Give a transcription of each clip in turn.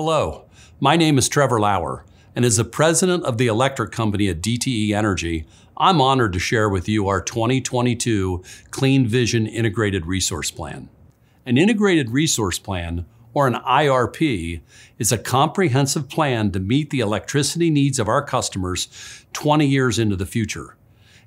Hello, my name is Trevor Lauer, and as the president of the electric company at DTE Energy, I'm honored to share with you our 2022 Clean Vision Integrated Resource Plan. An integrated resource plan, or an IRP, is a comprehensive plan to meet the electricity needs of our customers 20 years into the future.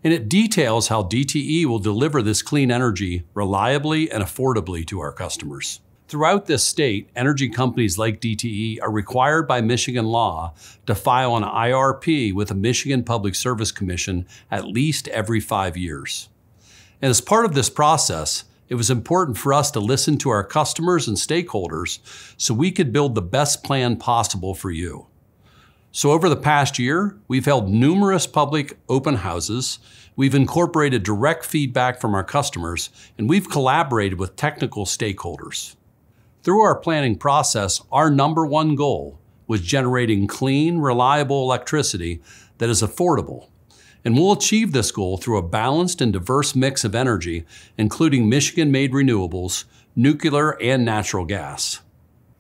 And it details how DTE will deliver this clean energy reliably and affordably to our customers. Throughout this state, energy companies like DTE are required by Michigan law to file an IRP with the Michigan Public Service Commission at least every five years. And as part of this process, it was important for us to listen to our customers and stakeholders so we could build the best plan possible for you. So over the past year, we've held numerous public open houses, we've incorporated direct feedback from our customers, and we've collaborated with technical stakeholders. Through our planning process, our number one goal was generating clean, reliable electricity that is affordable. And we'll achieve this goal through a balanced and diverse mix of energy, including Michigan-made renewables, nuclear, and natural gas.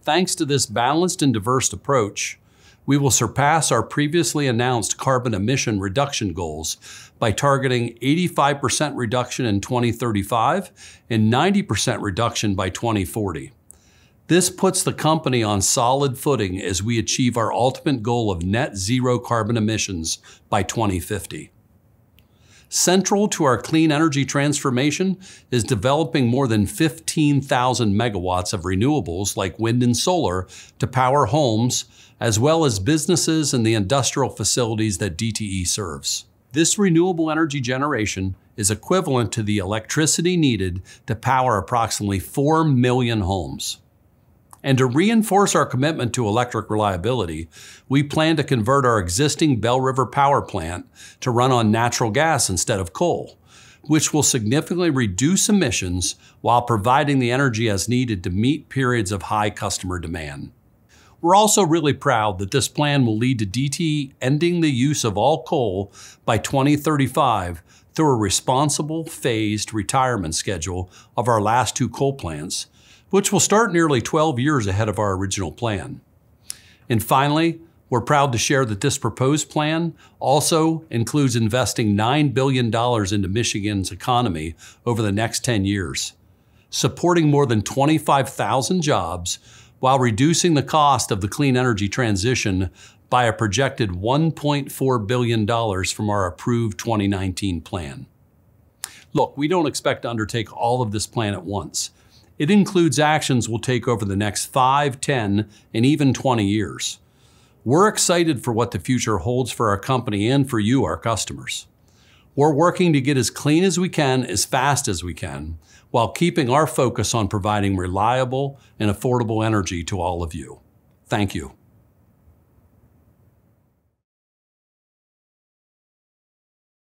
Thanks to this balanced and diverse approach, we will surpass our previously announced carbon emission reduction goals by targeting 85% reduction in 2035 and 90% reduction by 2040. This puts the company on solid footing as we achieve our ultimate goal of net zero carbon emissions by 2050. Central to our clean energy transformation is developing more than 15,000 megawatts of renewables like wind and solar to power homes, as well as businesses and the industrial facilities that DTE serves. This renewable energy generation is equivalent to the electricity needed to power approximately 4 million homes. And to reinforce our commitment to electric reliability, we plan to convert our existing Bell River power plant to run on natural gas instead of coal, which will significantly reduce emissions while providing the energy as needed to meet periods of high customer demand. We're also really proud that this plan will lead to DTE ending the use of all coal by 2035 through a responsible, phased retirement schedule of our last two coal plants, which will start nearly 12 years ahead of our original plan. And finally, we're proud to share that this proposed plan also includes investing $9 billion into Michigan's economy over the next 10 years, supporting more than 25,000 jobs while reducing the cost of the clean energy transition by a projected $1.4 billion from our approved 2019 plan. Look, we don't expect to undertake all of this plan at once. It includes actions we'll take over the next 5, 10, and even 20 years. We're excited for what the future holds for our company and for you, our customers. We're working to get as clean as we can, as fast as we can, while keeping our focus on providing reliable and affordable energy to all of you. Thank you.